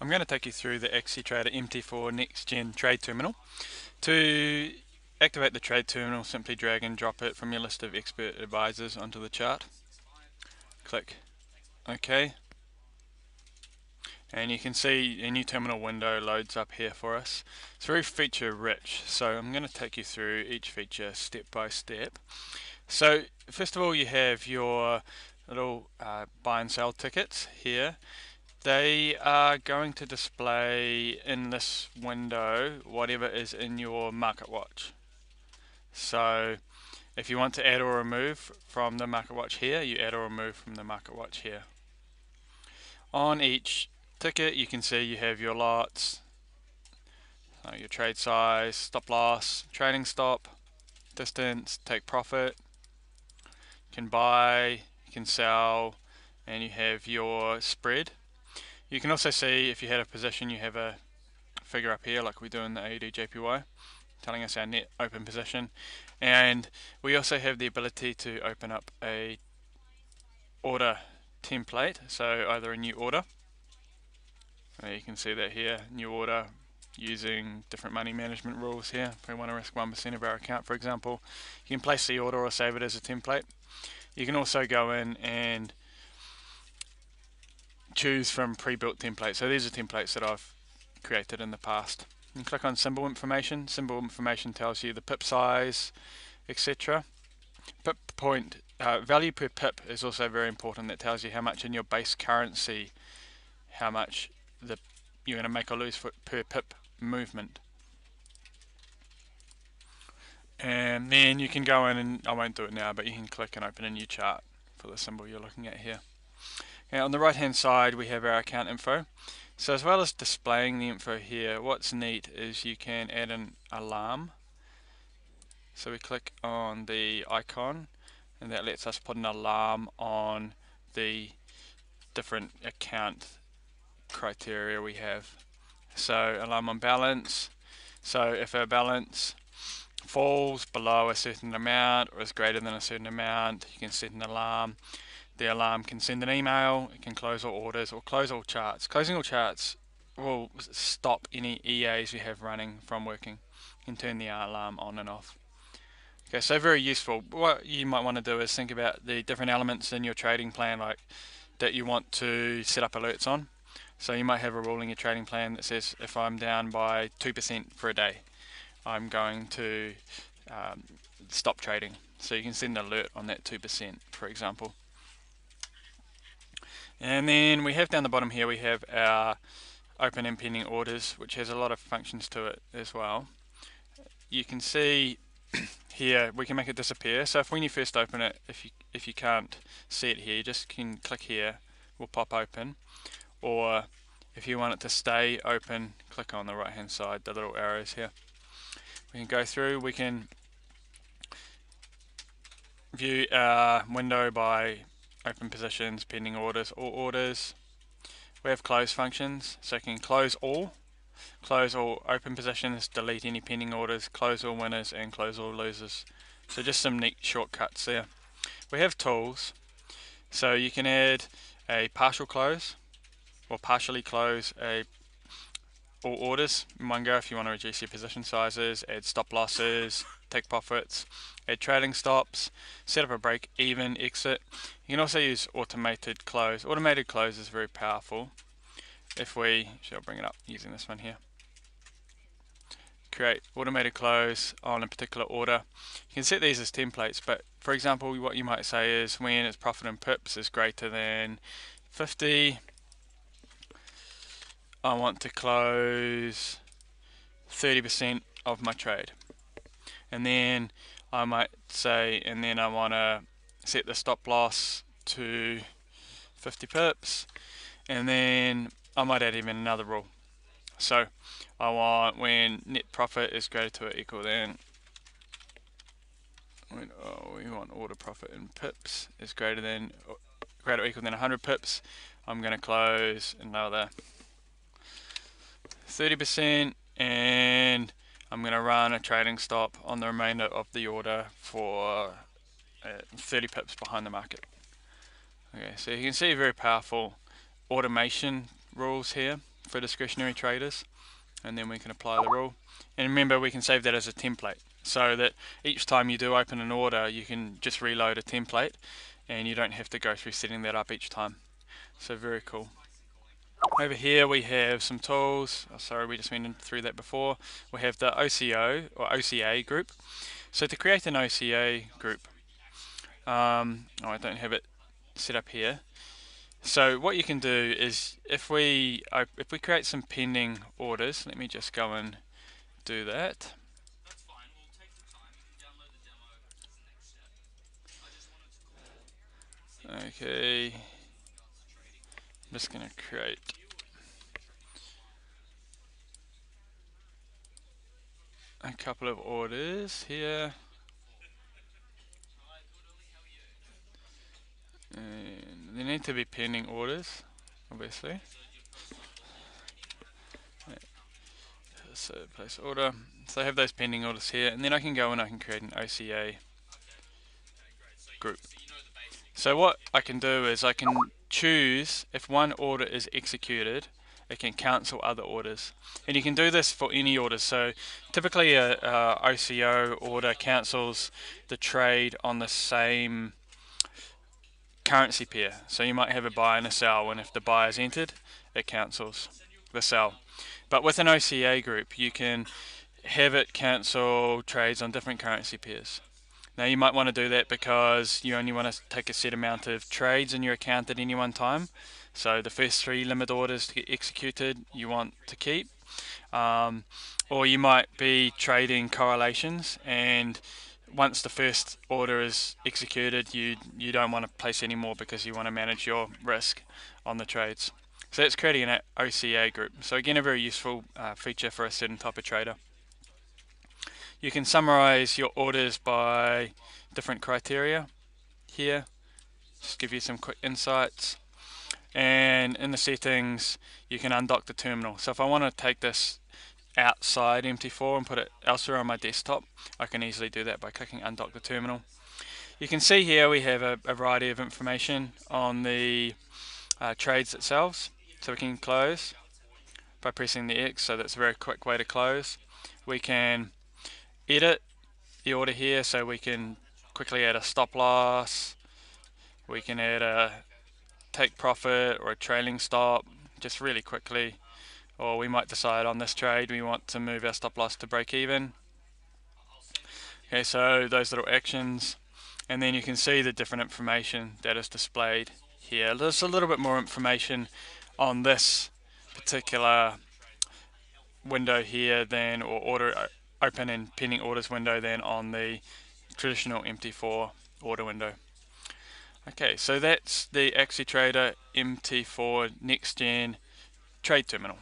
I'm going to take you through the AxiTrader MT4 NexGen Trade Terminal. To activate the trade terminal, simply drag and drop it from your list of expert advisors onto the chart. Click OK. And you can see a new terminal window loads up here for us. It's very feature rich, so I'm going to take you through each feature step by step. So first of all you have your little uh, buy and sell tickets here they are going to display in this window whatever is in your market watch. So if you want to add or remove from the market watch here, you add or remove from the market watch here. On each ticket you can see you have your lots, so your trade size, stop loss, trailing stop, distance, take profit, you can buy, you can sell, and you have your spread. You can also see if you had a position, you have a figure up here like we do in the AUD JPY telling us our net open position. And we also have the ability to open up a order template so either a new order. You can see that here new order using different money management rules here. If we want to risk 1% of our account for example you can place the order or save it as a template. You can also go in and choose from pre-built templates. So these are templates that I've created in the past. You click on symbol information. Symbol information tells you the pip size, etc. Pip point uh, value per pip is also very important. That tells you how much in your base currency, how much the you're going to make or lose for, per pip movement. And then you can go in and I won't do it now, but you can click and open a new chart for the symbol you're looking at here. Okay, on the right hand side we have our account info. So as well as displaying the info here, what's neat is you can add an alarm. So we click on the icon and that lets us put an alarm on the different account criteria we have. So alarm on balance. So if our balance falls below a certain amount or is greater than a certain amount, you can set an alarm the alarm can send an email, it can close all orders or close all charts. Closing all charts will stop any EAs you have running from working. You can turn the alarm on and off. Okay, so very useful. What you might want to do is think about the different elements in your trading plan like that you want to set up alerts on. So you might have a rule in your trading plan that says if I'm down by 2% for a day, I'm going to um, stop trading. So you can send an alert on that 2%, for example. And then we have down the bottom here, we have our open and pending orders, which has a lot of functions to it as well. You can see here, we can make it disappear. So if when you first open it, if you, if you can't see it here, you just can click here, will pop open. Or if you want it to stay open, click on the right hand side, the little arrows here. We can go through, we can view our window by open positions, pending orders, all orders. We have close functions, so you can close all, close all open positions, delete any pending orders, close all winners, and close all losers. So just some neat shortcuts there. We have tools, so you can add a partial close, or partially close a all orders in one go if you want to reduce your position sizes, add stop losses, take profits, add trailing stops, set up a break even exit. You can also use automated close. Automated close is very powerful. If we, shall bring it up using this one here. Create automated close on a particular order. You can set these as templates, but for example, what you might say is when its profit in pips is greater than 50, I want to close 30% of my trade and then I might say and then I want to set the stop loss to 50 pips. And then I might add even another rule. So I want when net profit is greater to or equal than when, oh, we want order profit in pips is greater than greater or equal than 100 pips I'm going to close another 30% and I'm going to run a trailing stop on the remainder of the order for uh, 30 pips behind the market. Okay, so you can see very powerful automation rules here. for discretionary traders and then we can apply the rule and remember we can save that as a template so that each time you do open an order you can just reload a template and you don't have to go through setting that up each time so very cool over here we have some tools. Oh, sorry we just went through that before. We have the OCO or OCA group. So to create an OCA group um, oh I don't have it set up here. So what you can do is if we if we create some pending orders let me just go and do that. Okay. Just going to create a couple of orders here. And they need to be pending orders, obviously. So place order. So I have those pending orders here, and then I can go and I can create an OCA group. So what I can do is I can choose if one order is executed it can cancel other orders. And you can do this for any orders so typically a, a OCO order cancels the trade on the same currency pair. So you might have a buy and a sell and if the buy is entered it cancels the sell. But with an OCA group you can have it cancel trades on different currency pairs now you might want to do that because you only want to take a set amount of trades in your account at any one time. So the first three limit orders to get executed you want to keep. Um, or you might be trading correlations and once the first order is executed you you don't want to place any more because you want to manage your risk on the trades. So that's creating an OCA group. So again a very useful uh, feature for a certain type of trader. You can summarize your orders by different criteria here. Just give you some quick insights. And in the settings, you can undock the terminal. So if I want to take this outside MT4 and put it elsewhere on my desktop, I can easily do that by clicking undock the terminal. You can see here we have a, a variety of information on the uh, trades themselves. So we can close by pressing the X, so that's a very quick way to close. We can edit the order here so we can quickly add a stop loss. We can add a take profit or a trailing stop just really quickly. Or we might decide on this trade we want to move our stop loss to break even. Okay so those little actions. And then you can see the different information that is displayed here. There's a little bit more information on this particular window here than or order open and pending orders window then on the traditional MT4 order window. Okay, so that's the AxiTrader MT4 NexGen Trade Terminal.